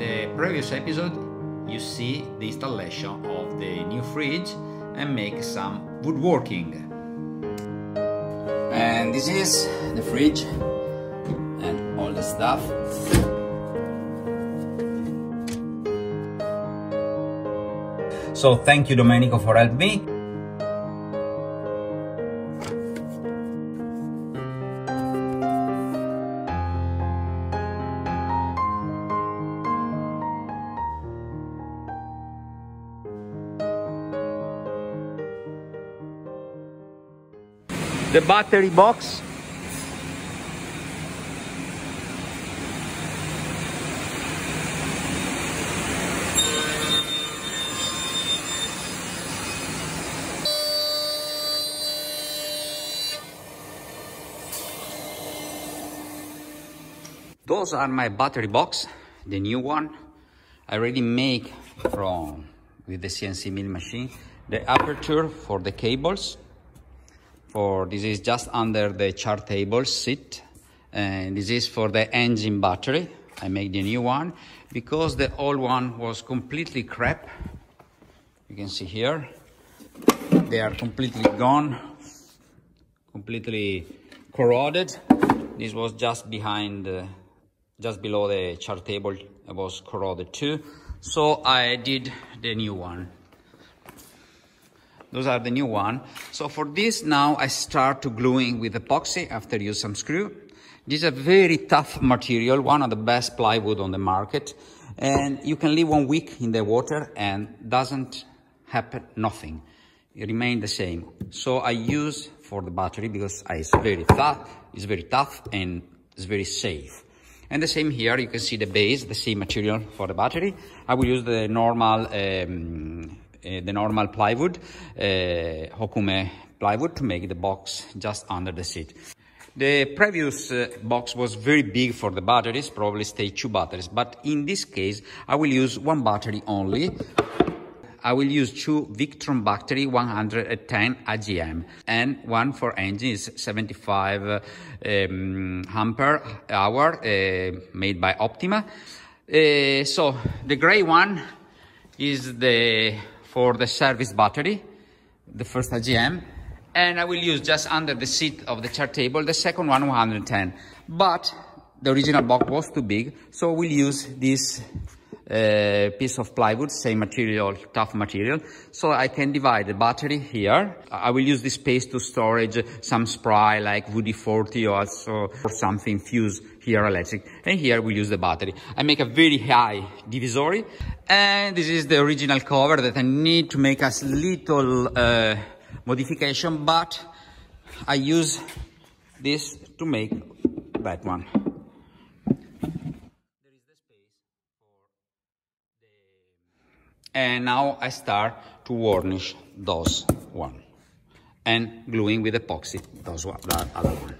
In the previous episode, you see the installation of the new fridge and make some woodworking. And this is the fridge and all the stuff. So thank you Domenico for helping me. Battery box those are my battery box the new one. I already make from with the cnc mill machine the aperture for the cables for this is just under the chart table seat and this is for the engine battery. I made the new one. Because the old one was completely crap you can see here they are completely gone completely corroded. This was just behind uh, just below the chart table it was corroded too. So I did the new one those are the new one. So for this now I start to gluing with epoxy after use some screw. This is a very tough material, one of the best plywood on the market. And you can leave one week in the water and doesn't happen nothing. It remain the same. So I use for the battery because it's very tough, it's very tough and it's very safe. And the same here, you can see the base, the same material for the battery. I will use the normal um, the normal plywood, uh, Okoume plywood to make the box just under the seat. The previous uh, box was very big for the batteries, probably stay two batteries, but in this case I will use one battery only. I will use two Victron battery 110 AGM and one for engine is 75 um, ampere hour uh, made by Optima. Uh, so the gray one is the for the service battery, the first AGM, and I will use just under the seat of the chart table, the second one 110. But the original box was too big, so we'll use this uh, piece of plywood, same material, tough material. So I can divide the battery here. I will use this space to storage some spray like WD-40 or also or something fuse here electric. And here we use the battery. I make a very high divisory. And this is the original cover that I need to make a little uh, modification, but I use this to make that one. And now I start to varnish those one and gluing with epoxy those one, that other one.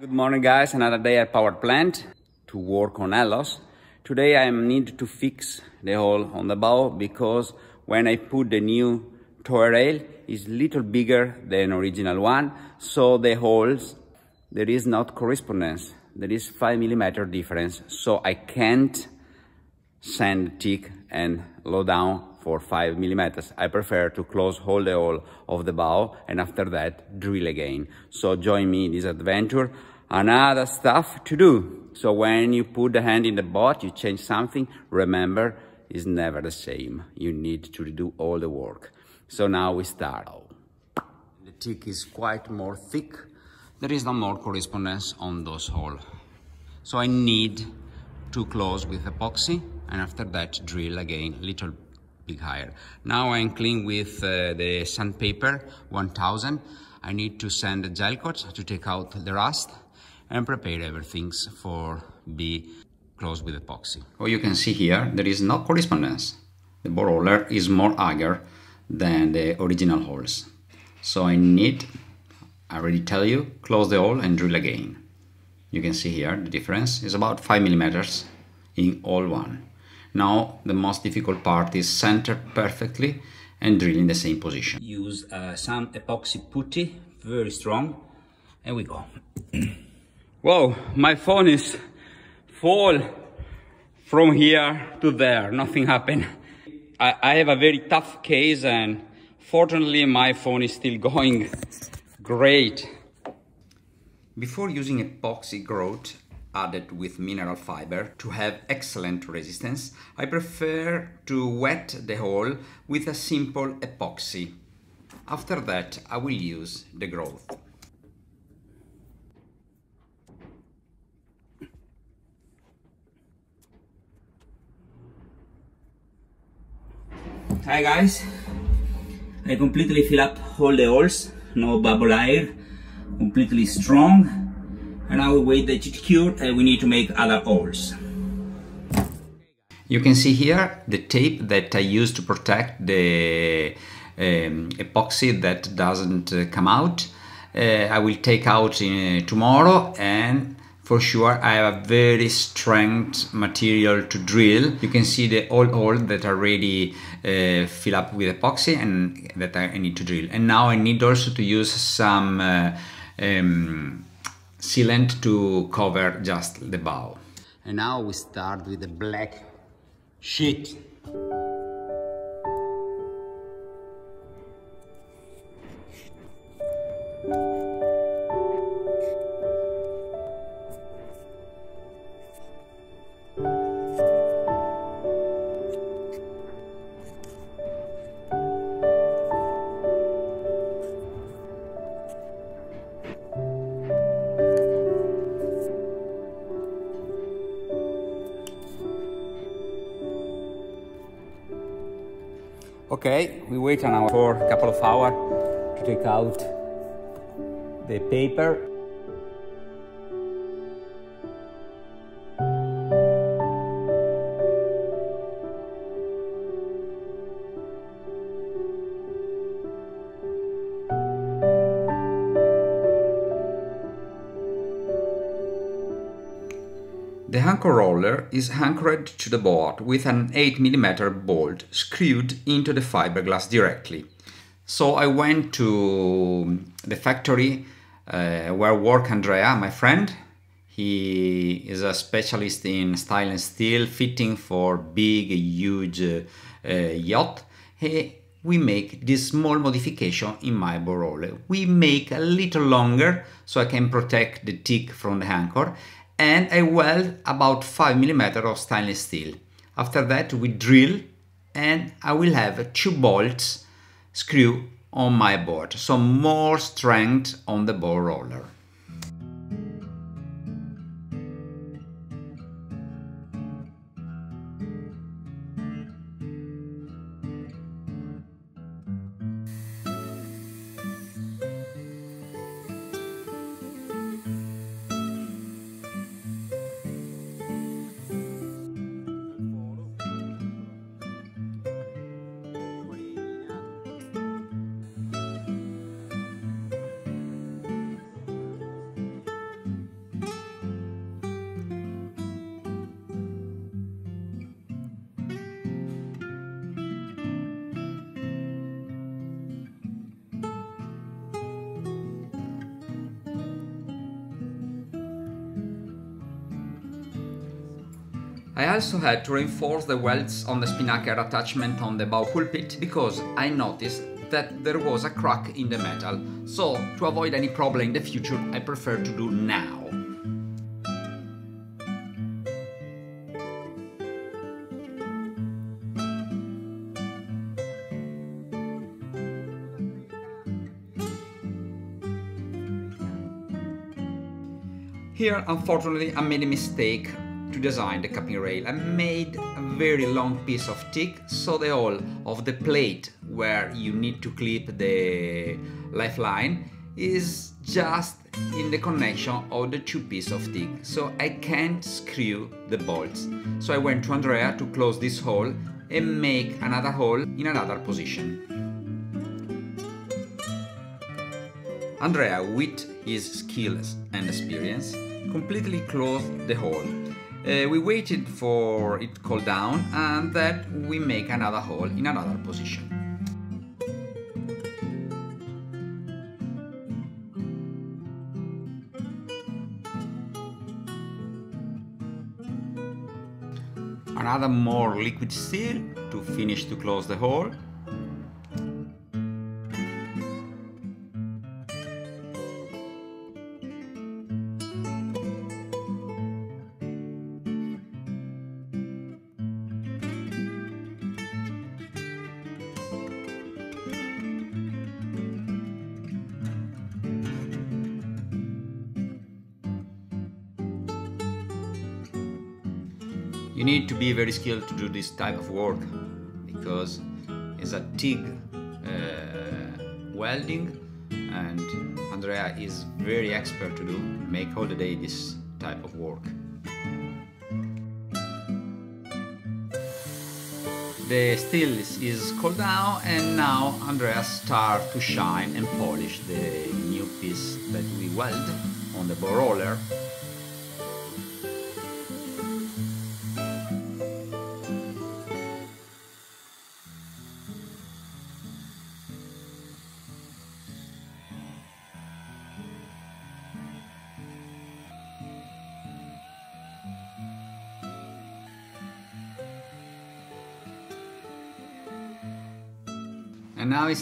Good morning guys, another day at power plant to work on Ellös. Today I need to fix the hole on the bow because when I put the new tow rail is little bigger than original one. So the holes there is not correspondence. There is 5 millimeter difference. So I can't sand thick and low down for 5 millimeters. I prefer to close all the hole of the bow and after that drill again. So join me in this adventure. Another stuff to do. So when you put the hand in the boat, you change something, remember, it's never the same. You need to do all the work. So now we start. The teak is quite more thick. There is no more correspondence on those holes. So I need to close with epoxy and after that drill again little bit higher. Now I'm clean with uh, the sandpaper 1000. I need to sand the gel coat to take out the rust and prepare everything for be closed with epoxy. Oh, you can see here, there is no correspondence. The bow roller is more higher than the original holes. So I need, I already tell you, close the hole and drill again. You can see here the difference is about 5 millimeters in all one. Now the most difficult part is centered perfectly and drill in the same position. Use uh, some epoxy putty, very strong, and we go. Whoa, my phone is fall from here to there, nothing happened. I, I have a very tough case and fortunately my phone is still going great. Before using epoxy grout added with mineral fiber to have excellent resistance, I prefer to wet the hole with a simple epoxy. After that, I will use the grout. Hi guys, I completely fill up all the holes, no bubble air, completely strong. And now we wait that it cure and we need to make other holes. You can see here the tape that I use to protect the um, epoxy that doesn't uh, come out. Uh, I will take out uh, tomorrow and for sure I have a very strength material to drill. You can see the old hole that already uh, fill up with epoxy and that I need to drill. And now I need also to use some uh, sealant to cover just the bow. And now we start with the black sheet. Okay, we wait an hour for a couple of hours to take out the paper is anchored to the board with an 8mm bolt screwed into the fiberglass directly. So I went to the factory uh, where work Andrea, my friend. He is a specialist in stainless steel fitting for big, huge uh, yacht. He, we make this small modification in my bow roller. We make a little longer so I can protect the teak from the anchor and I weld about 5 mm of stainless steel. After that we drill and I will have two bolts screw on my board, so more strength on the bow roller. I also had to reinforce the welds on the spinnaker attachment on the bow pulpit because I noticed that there was a crack in the metal. So, to avoid any problem in the future, I prefer to do now. Here, unfortunately, I made a mistake to design the capping rail, I made a very long piece of teak, so the hole of the plate where you need to clip the lifeline is just in the connection of the two pieces of teak, so I can't screw the bolts. So I went to Andrea to close this hole and make another hole in another position. Andrea, with his skills and experience, completely closed the hole. Uh, we waited for it cool down and then we make another hole in another position. Another more liquid steel to finish to close the hole very skilled to do this type of work because it's a TIG uh, welding and Andrea is very expert to do make all the day this type of work. The steel is, cooled down and now Andrea start to shine and polish the new piece that we weld on the bow roller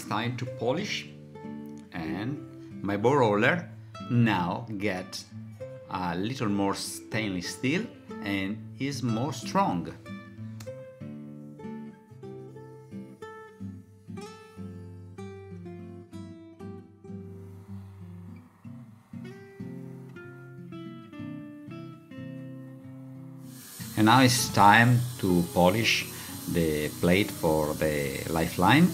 time to polish and my bow roller now get a little more stainless steel and is more strong. And now it's time to polish the plate for the lifeline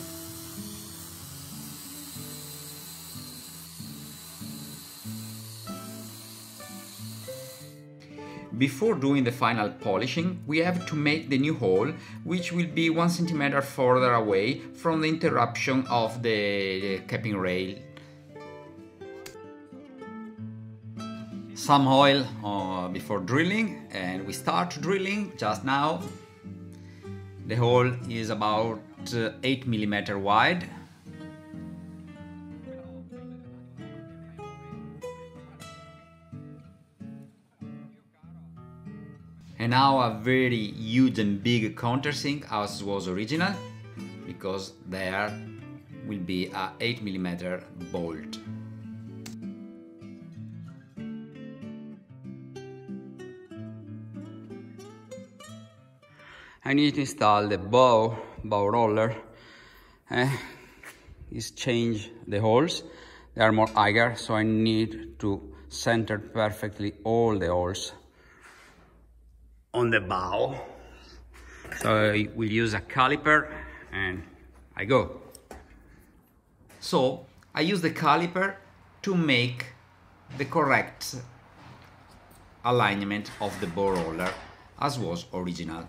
Before doing the final polishing, we have to make the new hole, which will be one centimeter further away from the interruption of the capping rail. Some oil uh, before drilling and we start drilling just now. The hole is about uh, 8 millimeter wide now a very huge and big countersink as was original because there will be a 8 millimeter bolt. I need to install the bow, bow roller. Uh, is change the holes. They are more higher, so I need to center perfectly all the holes on the bow. So we'll use a caliper and I go. So I use the caliper to make the correct alignment of the bow roller as was original.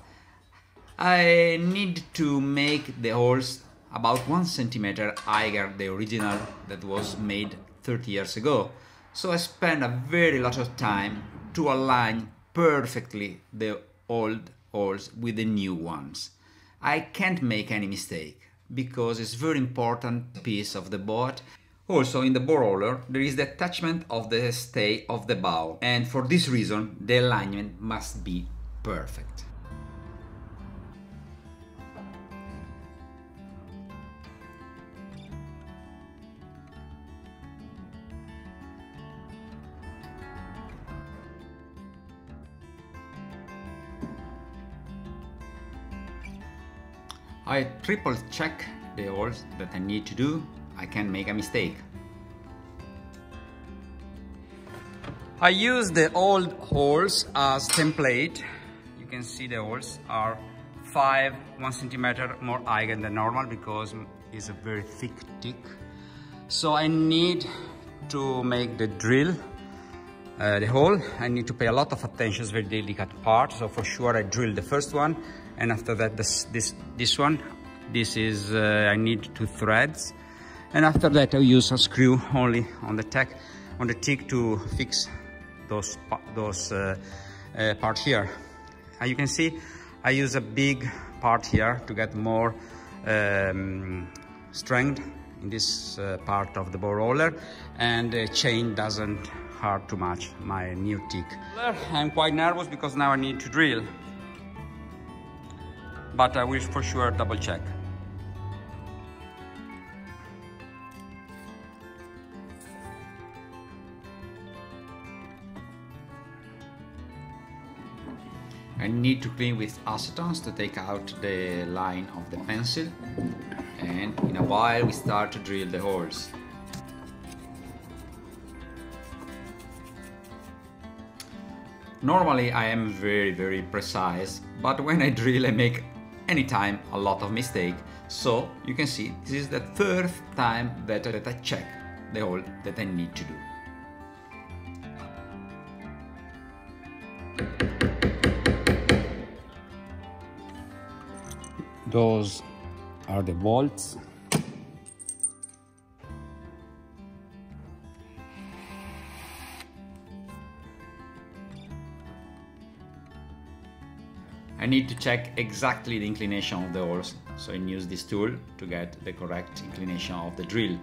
I need to make the holes about one centimeter higher the original that was made 30 years ago. So I spend a very lot of time to align perfectly the old holes with the new ones. I can't make any mistake because it's very important piece of the boat. Also in the bow roller there is the attachment of the stay of the bow and for this reason the alignment must be perfect. I triple check the holes that I need to do. I can't make a mistake. I use the old holes as template You can see the holes are five, one centimeter more higher than normal because it's a very thick teak. So I need to make the drill, uh, the hole. I need to pay a lot of attention, it's very delicate part. So for sure I drill the first one. And after that, this, this, this one, this is, uh, I need two threads. And after that, I use a screw only on the tech, on the teak to fix those, those uh, uh, part here. As you can see, I use a big part here to get more um, strength in this uh, part of the bow roller and the chain doesn't hurt to match my new teak. I'm quite nervous because now I need to drill but I will for sure double check. I need to clean with acetons to take out the line of the pencil and in a while we start to drill the holes. Normally I am very very precise but when I drill I make anytime a lot of mistake so you can see this is the third time that, that I check the hole that I need to do. Those are the bolts. I need to check exactly the inclination of the holes, so I use this tool to get the correct inclination of the drill.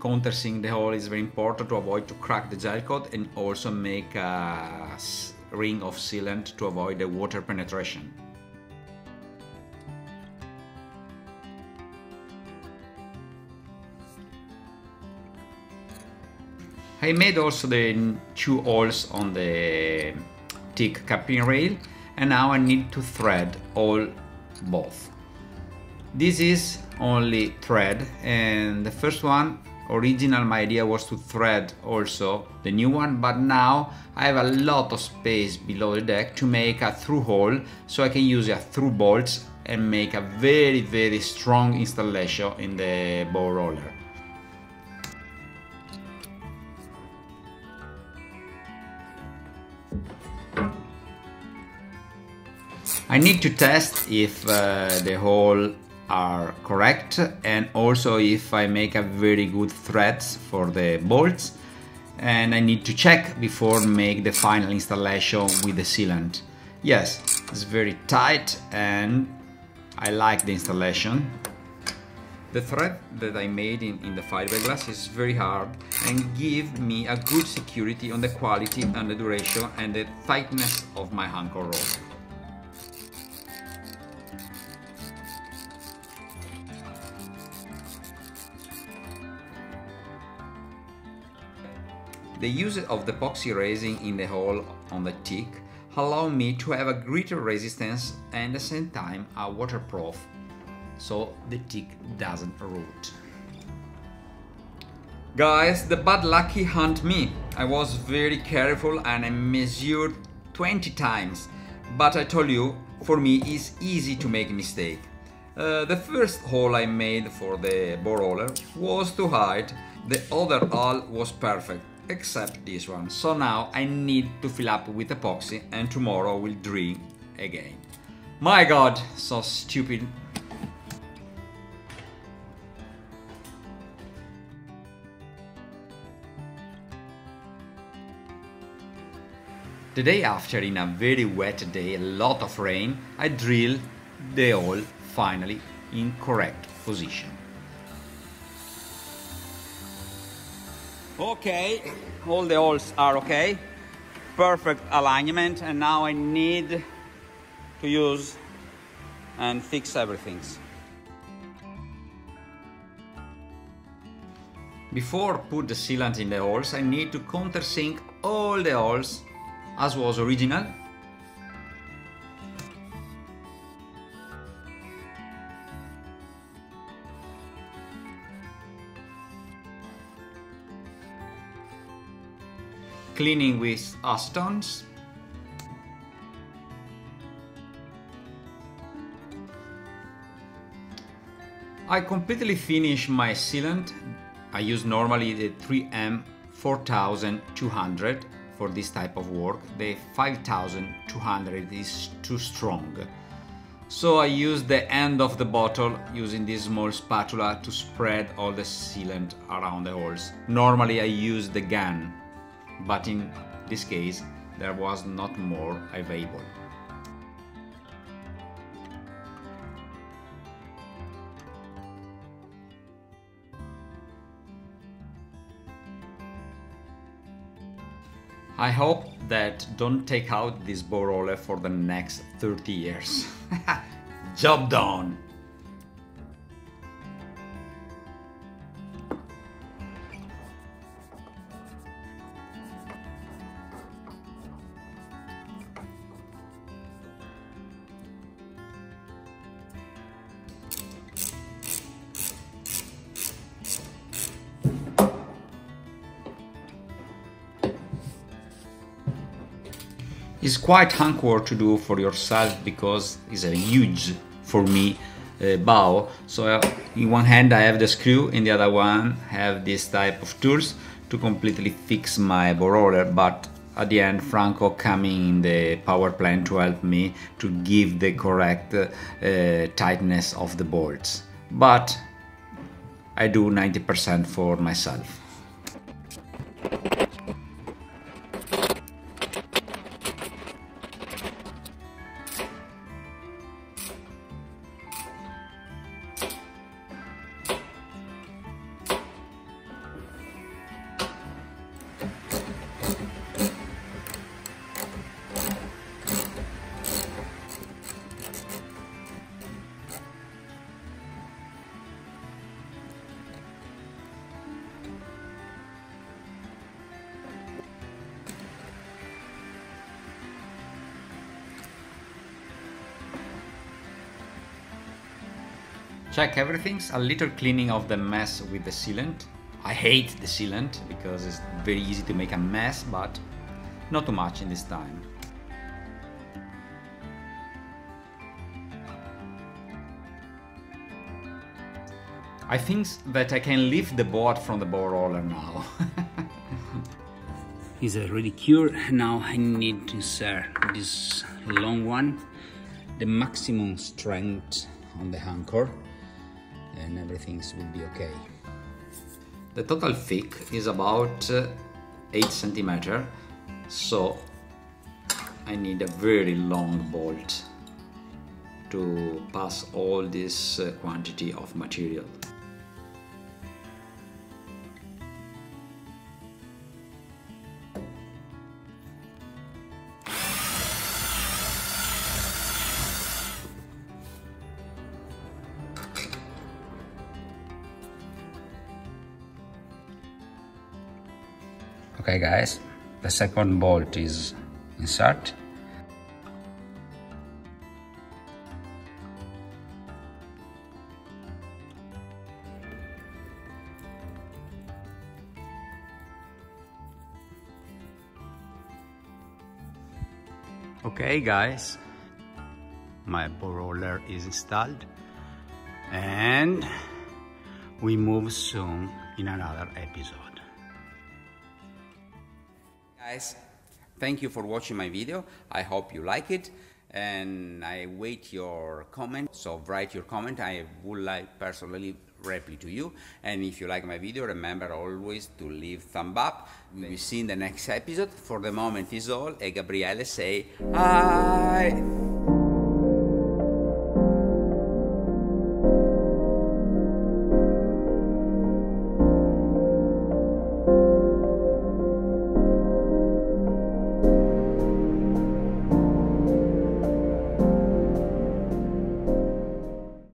countersink the hole is very important to avoid to crack the gel coat and also make a ring of sealant to avoid the water penetration. I made also the two holes on the teak capping rail and now I need to thread all both. This is only thread and the first one original my idea was to thread also the new one but now I have a lot of space below the deck to make a through hole so I can use a through bolts and make a very very strong installation in the bow roller. I need to test if uh, the hole are correct and also if I make a very good threads for the bolts and I need to check before make the final installation with the sealant. Yes, it's very tight and I like the installation. The thread that I made in, in the fiberglass is very hard and give me a good security on the quality and the duration and the tightness of my anchor rod. The use of the epoxy resin in the hole on the teak allow me to have a greater resistance and at the same time a waterproof so the teak doesn't rot. Guys, the bad lucky hunt me. I was very careful and I measured 20 times, but I told you, for me it's easy to make a mistake. Uh, the first hole I made for the bow roller was too high, the other hole was perfect except this one. So now I need to fill up with epoxy and tomorrow we'll drill again. My god, so stupid. The day after, in a very wet day, a lot of rain, I drill the hole finally in correct position. Okay, all the holes are okay. Perfect alignment and now I need to use and fix everything. Before put the sealant in the holes, I need to countersink all the holes as was original cleaning with acetons. I completely finish my sealant. I use normally the 3M 4200 for this type of work. The 5200 is too strong. So I use the end of the bottle using this small spatula to spread all the sealant around the holes. Normally I use the gun, but in this case there was not more available. I hope that don't take out this bow roller for the next 30 years. Job done! Quite awkward to do for yourself because it's a huge, for me, uh, bow. So uh, in one hand I have the screw, in the other one have this type of tools to completely fix my bow roller, but at the end Franco coming in the power plant to help me to give the correct uh, tightness of the bolts. But I do 90% for myself. Check everything's a little cleaning of the mess with the sealant. I hate the sealant because it's very easy to make a mess, but not too much in this time. I think that I can lift the board from the bow roller now. is already cured. Now I need to insert this long one, the maximum strength on the anchor and everything will be okay. The total thick is about uh, 8 centimeter, so I need a very long bolt to pass all this uh, quantity of material. Guys the second bolt is insert. Okay guys my roller is installed and we move soon in another episode Guys, thank you for watching my video. I hope you like it and I wait your comment. So write your comment. I would like personally reply to you. And if you like my video, remember always to leave thumb up. We will see in the next episode. For the moment is all. E Gabriele say, hi.